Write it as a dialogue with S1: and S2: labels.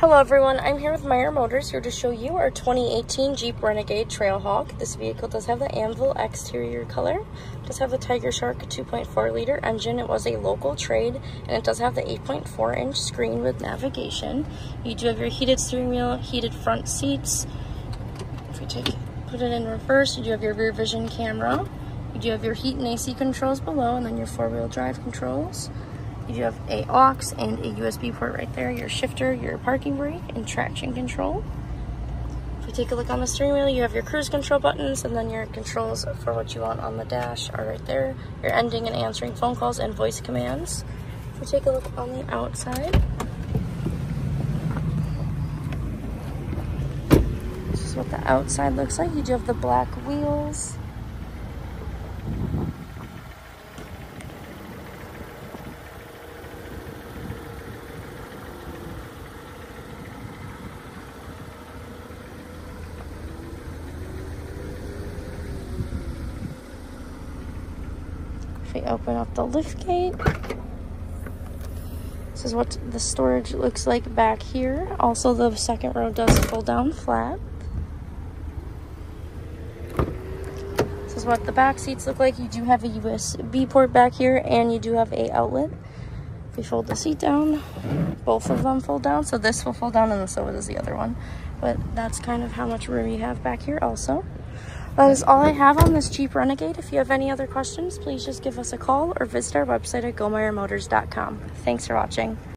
S1: Hello everyone, I'm here with Meyer Motors here to show you our 2018 Jeep Renegade Trailhawk. This vehicle does have the Anvil exterior color, does have the Tiger Shark 2.4 liter engine, it was a local trade, and it does have the 8.4 inch screen with navigation. You do have your heated steering wheel, heated front seats. If we take put it in reverse, you do have your rear vision camera. You do have your heat and AC controls below, and then your four wheel drive controls. You have a aux and a USB port right there, your shifter, your parking brake, and traction control. If we take a look on the steering wheel, you have your cruise control buttons, and then your controls for what you want on the dash are right there. Your ending and answering phone calls and voice commands. If we take a look on the outside, this is what the outside looks like. You do have the black wheels. If we open up the lift gate, this is what the storage looks like back here. Also, the second row does fold down flat. This is what the back seats look like. You do have a USB port back here, and you do have a outlet. If we fold the seat down, both of them fold down. So this will fold down, and so does the other one. But that's kind of how much room you have back here also. That is all I have on this Jeep Renegade. If you have any other questions, please just give us a call or visit our website at gomeyermotors.com. Thanks for watching.